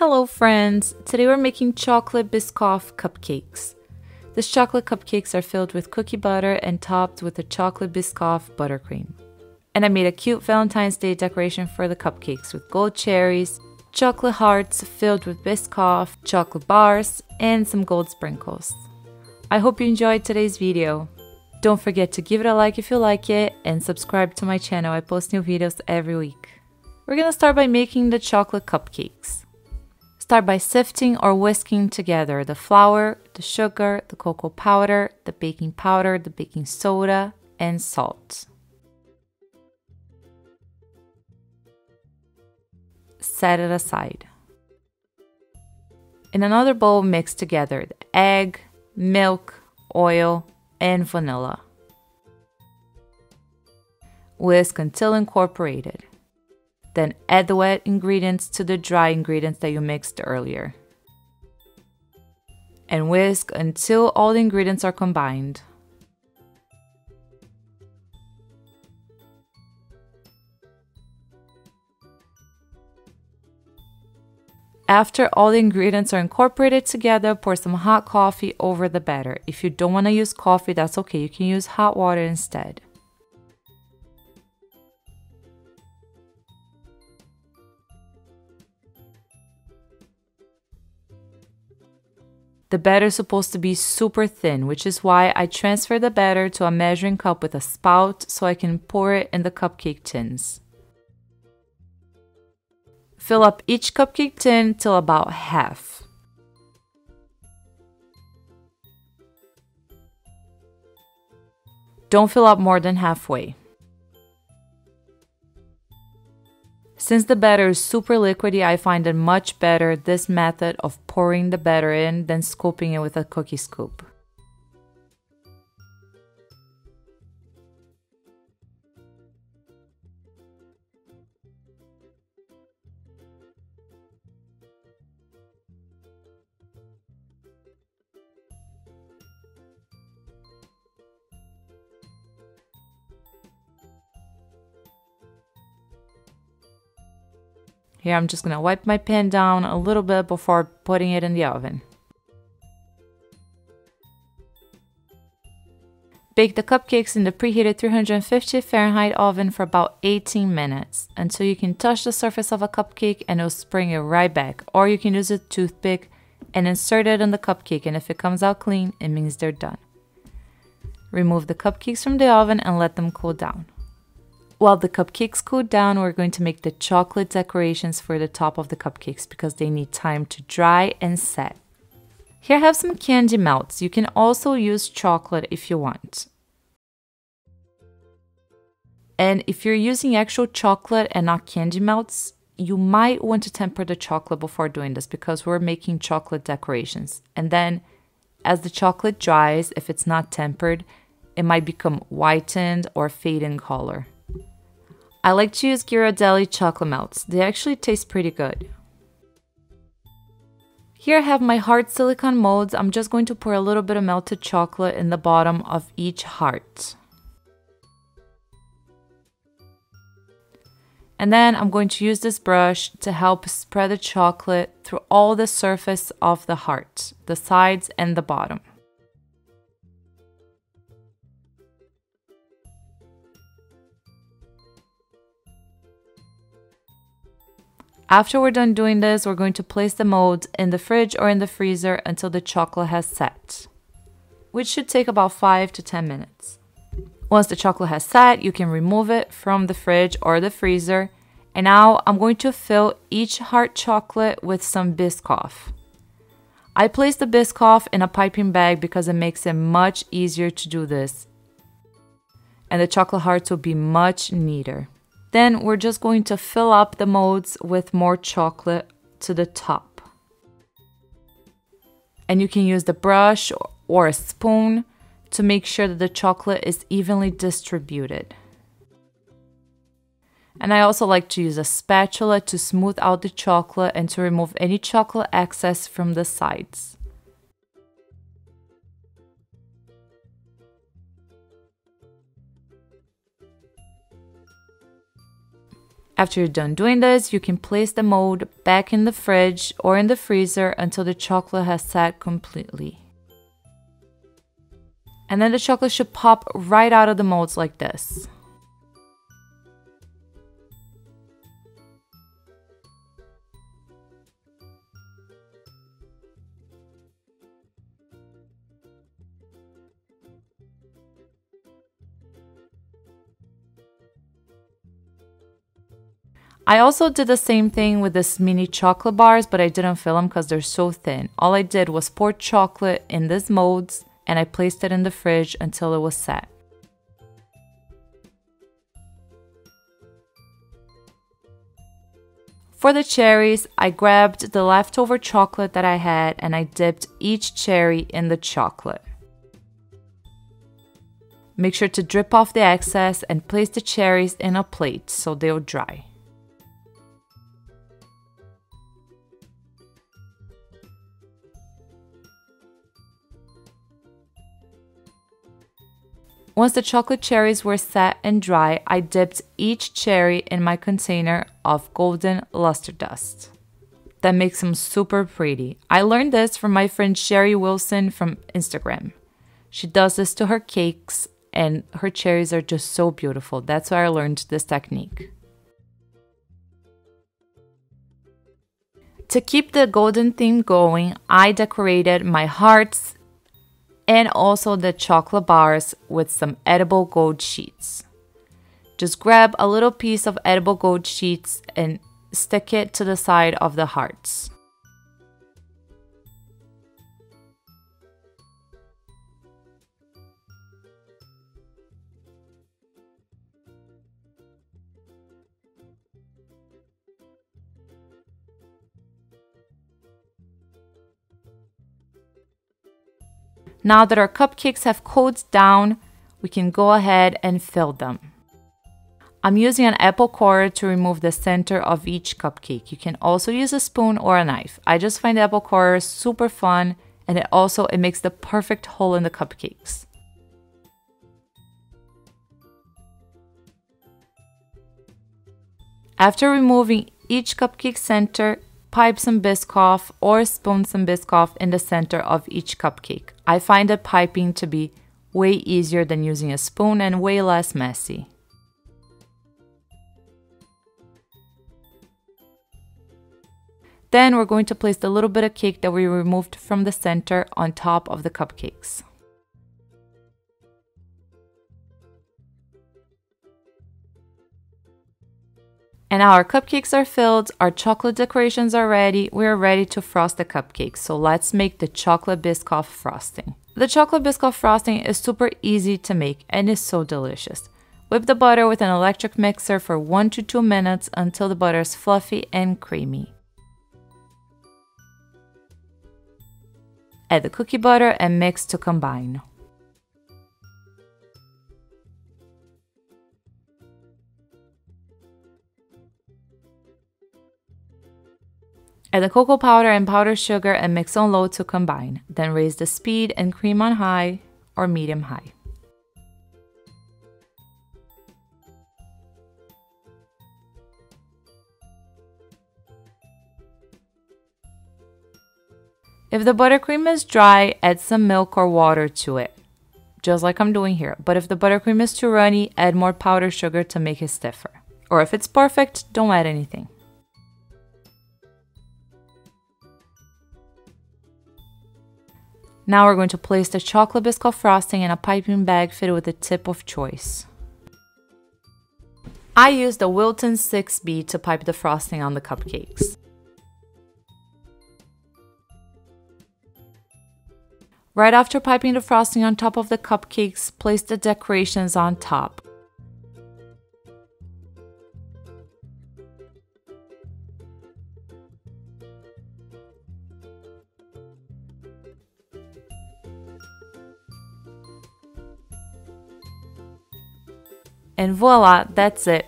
Hello friends! Today we're making chocolate Biscoff cupcakes. These chocolate cupcakes are filled with cookie butter and topped with a chocolate Biscoff buttercream. And I made a cute Valentine's Day decoration for the cupcakes with gold cherries, chocolate hearts filled with Biscoff, chocolate bars, and some gold sprinkles. I hope you enjoyed today's video. Don't forget to give it a like if you like it and subscribe to my channel. I post new videos every week. We're gonna start by making the chocolate cupcakes. Start by sifting or whisking together the flour, the sugar, the cocoa powder, the baking powder, the baking soda, and salt. Set it aside. In another bowl, mix together the egg, milk, oil, and vanilla. Whisk until incorporated. Then add the wet ingredients to the dry ingredients that you mixed earlier. And whisk until all the ingredients are combined. After all the ingredients are incorporated together, pour some hot coffee over the batter. If you don't want to use coffee, that's okay. You can use hot water instead. The batter is supposed to be super thin, which is why I transfer the batter to a measuring cup with a spout so I can pour it in the cupcake tins. Fill up each cupcake tin till about half. Don't fill up more than halfway. Since the batter is super liquidy, I find it much better this method of pouring the batter in than scooping it with a cookie scoop. Here I'm just going to wipe my pan down a little bit before putting it in the oven. Bake the cupcakes in the preheated 350 Fahrenheit oven for about 18 minutes until you can touch the surface of a cupcake and it'll spring it right back. Or you can use a toothpick and insert it in the cupcake and if it comes out clean, it means they're done. Remove the cupcakes from the oven and let them cool down. While the cupcakes cool down, we're going to make the chocolate decorations for the top of the cupcakes because they need time to dry and set. Here I have some candy melts. You can also use chocolate if you want. And if you're using actual chocolate and not candy melts, you might want to temper the chocolate before doing this because we're making chocolate decorations. And then as the chocolate dries, if it's not tempered, it might become whitened or fade in color. I like to use Ghirardelli chocolate melts. They actually taste pretty good. Here I have my heart silicone molds. I'm just going to pour a little bit of melted chocolate in the bottom of each heart. And then I'm going to use this brush to help spread the chocolate through all the surface of the heart, the sides and the bottom. After we're done doing this, we're going to place the molds in the fridge or in the freezer until the chocolate has set, which should take about 5 to 10 minutes. Once the chocolate has set, you can remove it from the fridge or the freezer. And now I'm going to fill each heart chocolate with some Biscoff. I place the Biscoff in a piping bag because it makes it much easier to do this. And the chocolate hearts will be much neater. Then we're just going to fill up the molds with more chocolate to the top. And you can use the brush or a spoon to make sure that the chocolate is evenly distributed. And I also like to use a spatula to smooth out the chocolate and to remove any chocolate excess from the sides. After you're done doing this, you can place the mold back in the fridge or in the freezer until the chocolate has set completely. And then the chocolate should pop right out of the molds like this. I also did the same thing with this mini chocolate bars, but I didn't fill them because they're so thin. All I did was pour chocolate in these molds and I placed it in the fridge until it was set. For the cherries, I grabbed the leftover chocolate that I had and I dipped each cherry in the chocolate. Make sure to drip off the excess and place the cherries in a plate so they'll dry. Once the chocolate cherries were set and dry, I dipped each cherry in my container of golden luster dust. That makes them super pretty. I learned this from my friend Sherry Wilson from Instagram. She does this to her cakes and her cherries are just so beautiful. That's why I learned this technique. To keep the golden theme going, I decorated my hearts and also the chocolate bars with some edible gold sheets. Just grab a little piece of edible gold sheets and stick it to the side of the hearts. Now that our cupcakes have cooled down, we can go ahead and fill them. I'm using an apple core to remove the center of each cupcake. You can also use a spoon or a knife. I just find apple core super fun and it also it makes the perfect hole in the cupcakes. After removing each cupcake center, pipe some Biscoff or spoon some Biscoff in the center of each cupcake. I find that piping to be way easier than using a spoon and way less messy. Then we're going to place the little bit of cake that we removed from the center on top of the cupcakes. And our cupcakes are filled, our chocolate decorations are ready, we are ready to frost the cupcakes. So let's make the chocolate Biscoff frosting. The chocolate Biscoff frosting is super easy to make and is so delicious. Whip the butter with an electric mixer for 1 to 2 minutes until the butter is fluffy and creamy. Add the cookie butter and mix to combine. Add the cocoa powder and powdered sugar and mix on low to combine. Then raise the speed and cream on high or medium high. If the buttercream is dry, add some milk or water to it, just like I'm doing here. But if the buttercream is too runny, add more powdered sugar to make it stiffer. Or if it's perfect, don't add anything. Now we're going to place the chocolate Biscoff frosting in a piping bag fitted with a tip of choice. I used the Wilton 6B to pipe the frosting on the cupcakes. Right after piping the frosting on top of the cupcakes, place the decorations on top. And voila, that's it.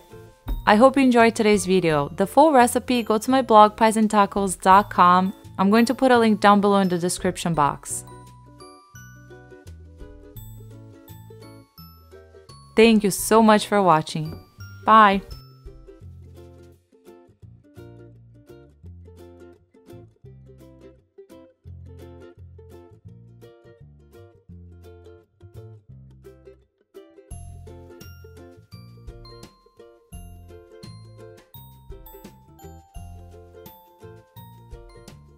I hope you enjoyed today's video. The full recipe, go to my blog piesandtacos.com. I'm going to put a link down below in the description box. Thank you so much for watching. Bye!